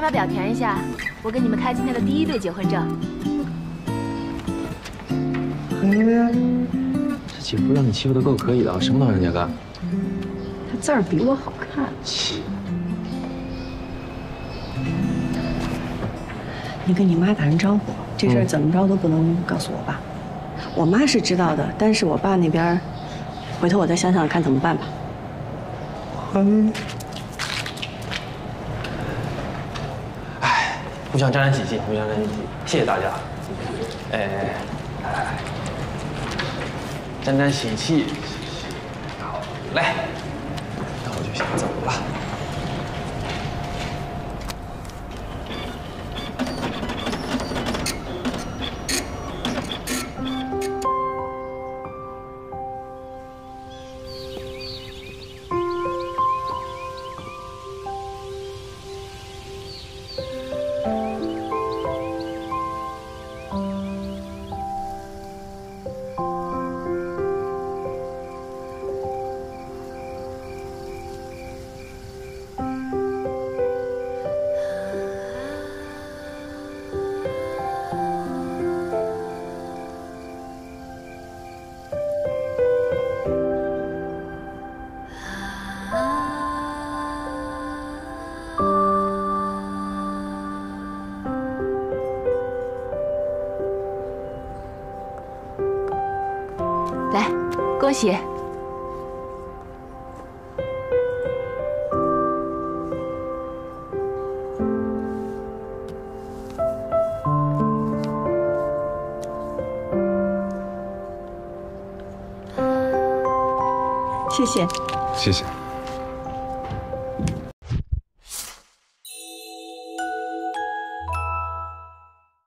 先把表填一下，我给你们开今天的第一对结婚证。这姐夫让你欺负的够可以的啊，什么都让人家干。他字儿比我好看。切，你跟你妈打声招呼，这事儿怎么着都不能告诉我爸。我妈是知道的，但是我爸那边，回头我再想想看怎么办吧。互相沾沾喜气，互相沾沾喜气，谢谢大家。哎，来来来，沾沾喜气。好嘞，那我就先走了。恭喜！谢谢。谢谢。